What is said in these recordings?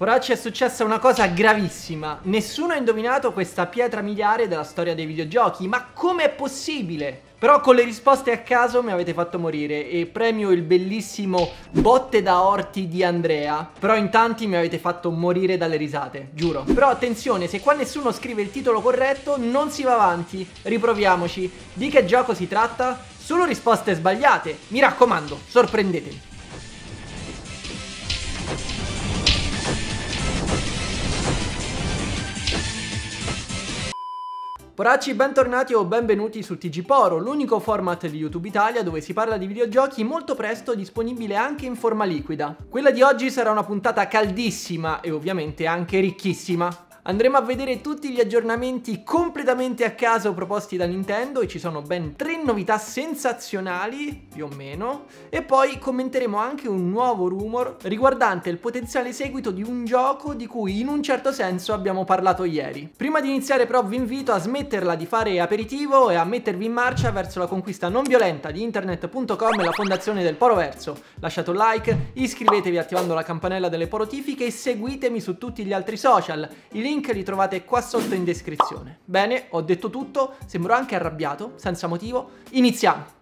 Poracci è successa una cosa gravissima. Nessuno ha indovinato questa pietra miliare della storia dei videogiochi. Ma com'è possibile? Però con le risposte a caso mi avete fatto morire e premio il bellissimo botte da orti di Andrea. Però in tanti mi avete fatto morire dalle risate, giuro. Però attenzione, se qua nessuno scrive il titolo corretto non si va avanti. Riproviamoci. Di che gioco si tratta? Solo risposte sbagliate. Mi raccomando, sorprendetemi. Poracci, bentornati o benvenuti su TG Poro, l'unico format di YouTube Italia dove si parla di videogiochi molto presto disponibile anche in forma liquida. Quella di oggi sarà una puntata caldissima e ovviamente anche ricchissima. Andremo a vedere tutti gli aggiornamenti completamente a caso proposti da Nintendo e ci sono ben tre novità sensazionali, più o meno, e poi commenteremo anche un nuovo rumor riguardante il potenziale seguito di un gioco di cui in un certo senso abbiamo parlato ieri. Prima di iniziare però vi invito a smetterla di fare aperitivo e a mettervi in marcia verso la conquista non violenta di internet.com e la fondazione del Poroverso. Lasciate un like, iscrivetevi attivando la campanella delle porotifiche e seguitemi su tutti gli altri social. I link li trovate qua sotto in descrizione. Bene, ho detto tutto, sembro anche arrabbiato, senza motivo. Iniziamo!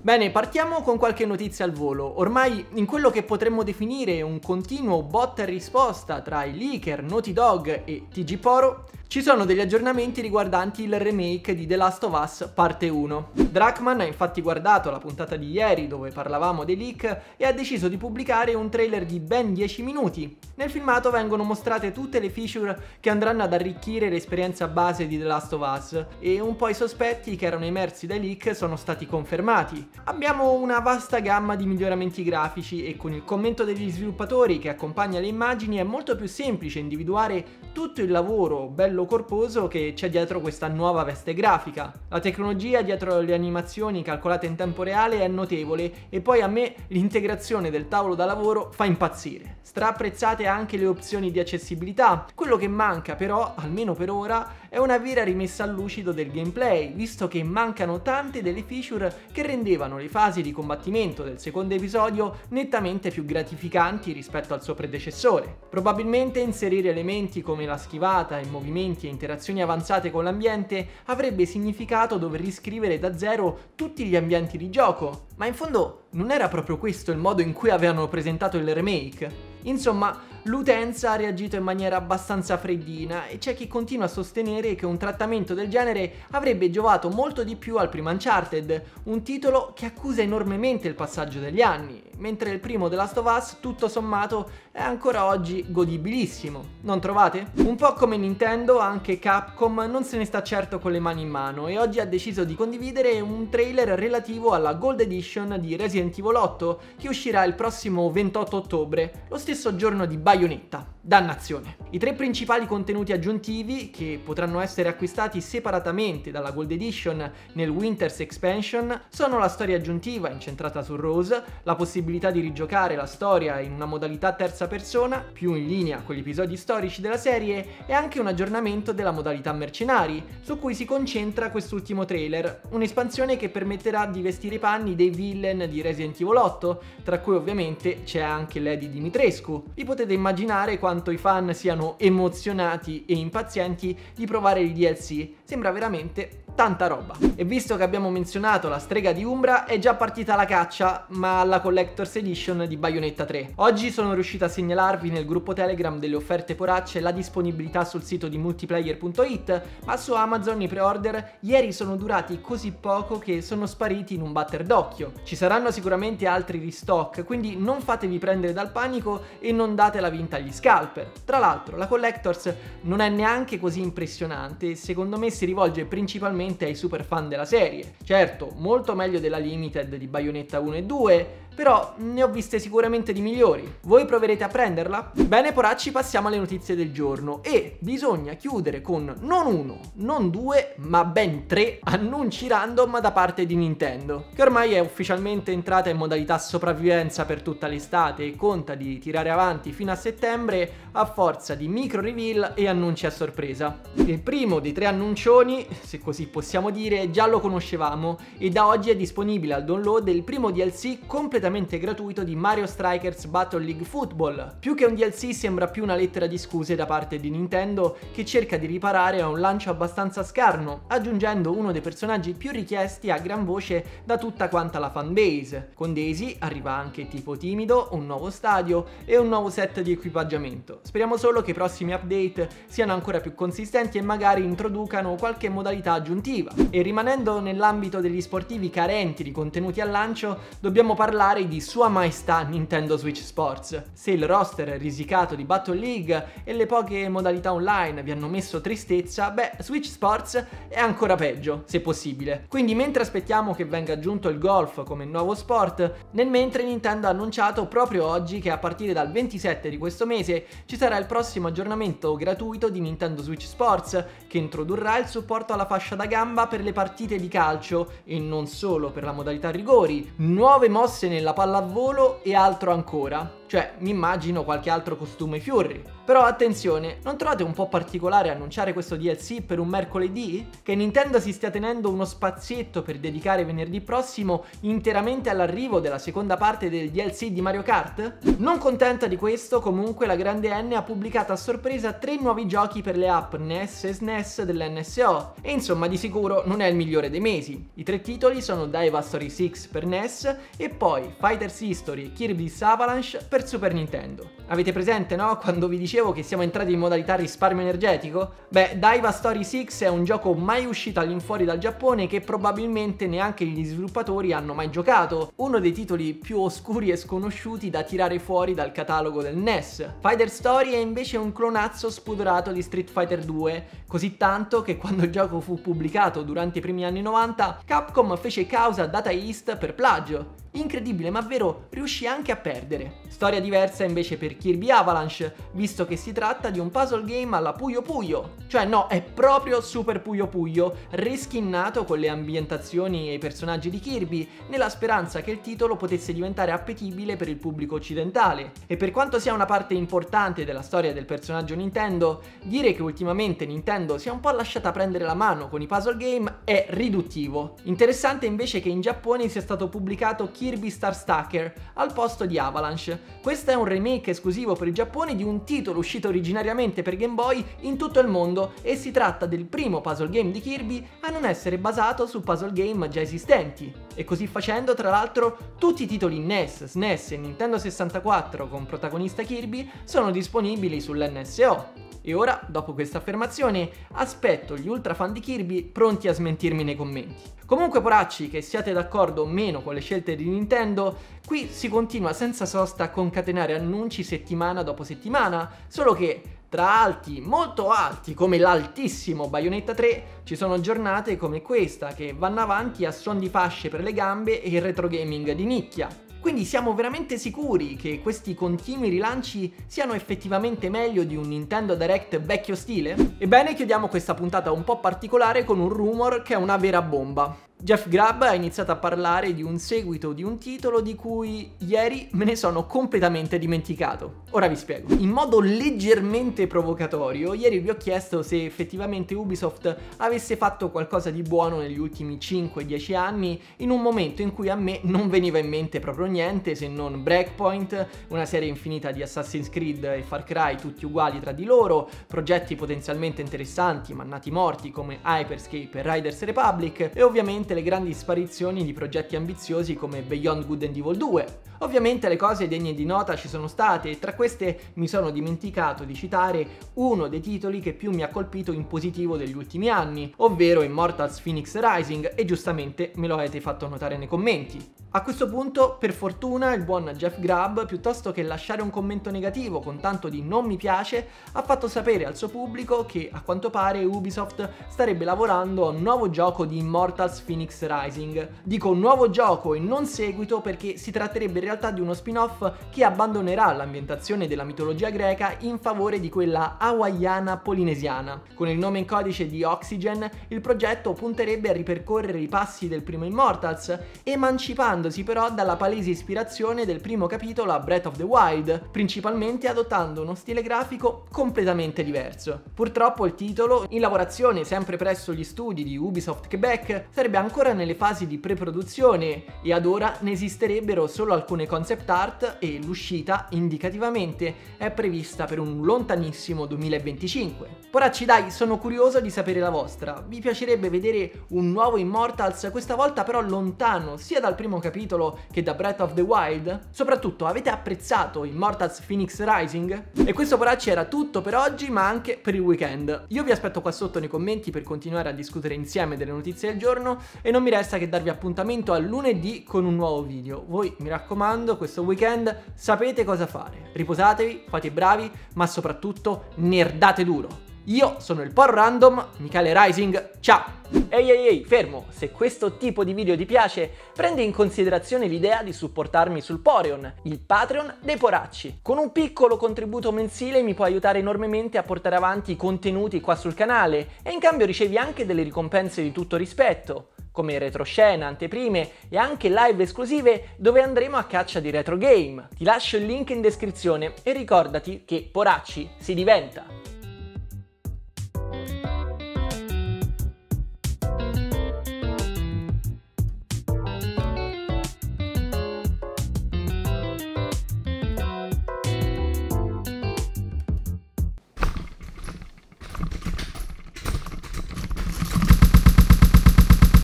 Bene, partiamo con qualche notizia al volo. Ormai in quello che potremmo definire un continuo botta e risposta tra i leaker, Naughty Dog e TG Poro, ci sono degli aggiornamenti riguardanti il remake di The Last of Us parte 1. Drachman ha infatti guardato la puntata di ieri dove parlavamo dei leak e ha deciso di pubblicare un trailer di ben 10 minuti. Nel filmato vengono mostrate tutte le feature che andranno ad arricchire l'esperienza base di The Last of Us e un po' i sospetti che erano emersi dai leak sono stati confermati. Abbiamo una vasta gamma di miglioramenti grafici e con il commento degli sviluppatori che accompagna le immagini è molto più semplice individuare tutto il lavoro bello corposo che c'è dietro questa nuova veste grafica. La tecnologia dietro le animazioni calcolate in tempo reale è notevole e poi a me l'integrazione del tavolo da lavoro fa impazzire. Straapprezzate anche le opzioni di accessibilità. Quello che manca però, almeno per ora, è una vera rimessa al lucido del gameplay, visto che mancano tante delle feature che rendevano le fasi di combattimento del secondo episodio nettamente più gratificanti rispetto al suo predecessore. Probabilmente inserire elementi come la schivata, i movimenti e interazioni avanzate con l'ambiente avrebbe significato dover riscrivere da zero tutti gli ambienti di gioco. Ma in fondo non era proprio questo il modo in cui avevano presentato il remake? Insomma, l'utenza ha reagito in maniera abbastanza freddina e c'è chi continua a sostenere che un trattamento del genere avrebbe giovato molto di più al primo Uncharted, un titolo che accusa enormemente il passaggio degli anni, mentre il primo The Last of Us tutto sommato è ancora oggi godibilissimo, non trovate? Un po' come Nintendo, anche Capcom non se ne sta certo con le mani in mano e oggi ha deciso di condividere un trailer relativo alla Gold Edition di Resident Evil 8 che uscirà il prossimo 28 ottobre, lo stesso giorno di Bayonetta. Dannazione. I tre principali contenuti aggiuntivi, che potranno essere acquistati separatamente dalla Gold Edition nel Winter's Expansion, sono la storia aggiuntiva incentrata su Rose, la possibilità di rigiocare la storia in una modalità terza persona, più in linea con gli episodi storici della serie, e anche un aggiornamento della modalità mercenari, su cui si concentra quest'ultimo trailer, un'espansione che permetterà di vestire i panni dei villain di Resident Evil 8, tra cui ovviamente c'è anche Lady Dimitrescu. Vi potete immaginare quanto i fan siano emozionati e impazienti di provare il DLC. Sembra veramente tanta roba. E visto che abbiamo menzionato la strega di Umbra, è già partita la caccia, ma alla Collector's Edition di Bayonetta 3. Oggi sono riuscito a segnalarvi nel gruppo Telegram delle offerte poracce la disponibilità sul sito di multiplayer.it, ma su Amazon i pre-order ieri sono durati così poco che sono spariti in un batter d'occhio. Ci saranno sicuramente altri restock, quindi non fatevi prendere dal panico e non date la vinta agli scalper. Tra l'altro, la Collector's non è neanche così impressionante, secondo me si rivolge principalmente ai super fan della serie. Certo, molto meglio della Limited di Bayonetta 1 e 2, però ne ho viste sicuramente di migliori. Voi proverete a prenderla? Bene poracci, passiamo alle notizie del giorno e bisogna chiudere con non uno, non due, ma ben tre annunci random da parte di Nintendo, che ormai è ufficialmente entrata in modalità sopravvivenza per tutta l'estate e conta di tirare avanti fino a settembre a forza di micro reveal e annunci a sorpresa. Il primo dei tre annuncioni, se così possiamo dire, già lo conoscevamo e da oggi è disponibile al download il primo DLC completamente gratuito di Mario Strikers Battle League Football. Più che un DLC sembra più una lettera di scuse da parte di Nintendo che cerca di riparare a un lancio abbastanza scarno, aggiungendo uno dei personaggi più richiesti a gran voce da tutta quanta la fanbase. Con Daisy arriva anche tipo timido, un nuovo stadio e un nuovo set di equipaggiamento. Speriamo solo che i prossimi update siano ancora più consistenti e magari introducano qualche modalità aggiuntiva. E rimanendo nell'ambito degli sportivi carenti di contenuti al lancio, dobbiamo parlare di Sua Maestà Nintendo Switch Sports. Se il roster risicato di Battle League e le poche modalità online vi hanno messo tristezza, beh, Switch Sports è ancora peggio, se possibile. Quindi mentre aspettiamo che venga aggiunto il golf come nuovo sport, nel mentre Nintendo ha annunciato proprio oggi che a partire dal 27 di questo mese ci sarà il prossimo aggiornamento gratuito di Nintendo Switch Sports che introdurrà il supporto alla fascia da gamba per le partite di calcio e non solo per la modalità rigori, nuove mosse nella pallavolo e altro ancora. Cioè, mi immagino qualche altro costume Fury. Però attenzione, non trovate un po' particolare annunciare questo DLC per un mercoledì? Che Nintendo si stia tenendo uno spazietto per dedicare venerdì prossimo interamente all'arrivo della seconda parte del DLC di Mario Kart? Non contenta di questo, comunque la grande N ha pubblicato a sorpresa tre nuovi giochi per le app NES e SNES dell'NSO e insomma di sicuro non è il migliore dei mesi. I tre titoli sono Daiva Story 6 per NES e poi Fighters History e Kirby's Avalanche per Super Nintendo. Avete presente, no? Quando vi dicevo che siamo entrati in modalità risparmio energetico? Beh, Daiva Story 6 è un gioco mai uscito all'infuori dal Giappone che probabilmente neanche gli sviluppatori hanno mai giocato. Uno dei titoli più oscuri e sconosciuti da tirare fuori dal catalogo del NES. Fighter Story è invece un clonazzo spudorato di Street Fighter 2, così tanto che quando il gioco fu pubblicato durante i primi anni 90, Capcom fece causa a Data East per plagio. Incredibile ma vero, riuscì anche a perdere. Storia diversa invece per Kirby Avalanche, visto che si tratta di un puzzle game alla Puyo Puyo. Cioè no, è proprio Super Puyo Puyo, riskinnato con le ambientazioni e i personaggi di Kirby, nella speranza che il titolo potesse diventare appetibile per il pubblico occidentale. E per quanto sia una parte importante della storia del personaggio Nintendo, dire che ultimamente Nintendo si è un po' lasciata prendere la mano con i puzzle game è riduttivo. Interessante invece che in Giappone sia stato pubblicato Kirby Star Stacker al posto di Avalanche. Questo è un remake esclusivo per il Giappone di un titolo uscito originariamente per Game Boy in tutto il mondo e si tratta del primo puzzle game di Kirby a non essere basato su puzzle game già esistenti. E così facendo, tra l'altro, tutti i titoli NES, SNES e Nintendo 64 con protagonista Kirby sono disponibili sull'NSO. E ora, dopo questa affermazione, aspetto gli ultra fan di Kirby pronti a smentirmi nei commenti. Comunque poracci, che siate d'accordo o meno con le scelte di Nintendo, qui si continua senza sosta a concatenare annunci settimana dopo settimana, solo che tra alti, molto alti, come l'altissimo Bayonetta 3, ci sono giornate come questa che vanno avanti a suon di fasce per le gambe e il retro gaming di nicchia. Quindi siamo veramente sicuri che questi continui rilanci siano effettivamente meglio di un Nintendo Direct vecchio stile? Ebbene, chiudiamo questa puntata un po' particolare con un rumor che è una vera bomba. Jeff Grubb ha iniziato a parlare di un seguito di un titolo di cui ieri me ne sono completamente dimenticato. Ora vi spiego. In modo leggermente provocatorio, ieri vi ho chiesto se effettivamente Ubisoft avesse fatto qualcosa di buono negli ultimi 5-10 anni, in un momento in cui a me non veniva in mente proprio niente se non Breakpoint, una serie infinita di Assassin's Creed e Far Cry tutti uguali tra di loro, progetti potenzialmente interessanti ma nati morti come Hyperscape e Riders Republic e ovviamente le grandi sparizioni di progetti ambiziosi come Beyond Good and Evil 2. Ovviamente le cose degne di nota ci sono state e tra queste mi sono dimenticato di citare uno dei titoli che più mi ha colpito in positivo degli ultimi anni, ovvero Immortals Phoenix Rising e giustamente me lo avete fatto notare nei commenti. A questo punto, per fortuna, il buon Jeff Grubb, piuttosto che lasciare un commento negativo con tanto di non mi piace, ha fatto sapere al suo pubblico che a quanto pare Ubisoft starebbe lavorando a un nuovo gioco di Immortals Phoenix Phoenix Rising. Dico nuovo gioco e non seguito perché si tratterebbe in realtà di uno spin-off che abbandonerà l'ambientazione della mitologia greca in favore di quella hawaiana polinesiana. Con il nome in codice di Oxygen, il progetto punterebbe a ripercorrere i passi del primo Immortals, emancipandosi però dalla palese ispirazione del primo capitolo a Breath of the Wild, principalmente adottando uno stile grafico completamente diverso. Purtroppo il titolo, in lavorazione sempre presso gli studi di Ubisoft Quebec, sarebbe ancora nelle fasi di pre-produzione e ad ora ne esisterebbero solo alcune concept art e l'uscita, indicativamente, è prevista per un lontanissimo 2025. Poracci dai, sono curioso di sapere la vostra. Vi piacerebbe vedere un nuovo Immortals, questa volta però lontano sia dal primo capitolo che da Breath of the Wild? Soprattutto, avete apprezzato Immortals Phoenix Rising? E questo poracci era tutto per oggi, ma anche per il weekend. Io vi aspetto qua sotto nei commenti per continuare a discutere insieme delle notizie del giorno e non mi resta che darvi appuntamento a lunedì con un nuovo video. Voi, mi raccomando, questo weekend sapete cosa fare. Riposatevi, fate i bravi, ma soprattutto nerdate duro. Io sono il Por Random, Michele Rising, ciao! Ehi ehi ehi, fermo! Se questo tipo di video ti piace, prendi in considerazione l'idea di supportarmi sul Poreon, il Patreon dei poracci. Con un piccolo contributo mensile mi puoi aiutare enormemente a portare avanti i contenuti qua sul canale e in cambio ricevi anche delle ricompense di tutto rispetto come retroscena, anteprime e anche live esclusive dove andremo a caccia di retro game. Ti lascio il link in descrizione e ricordati che Poracci si diventa.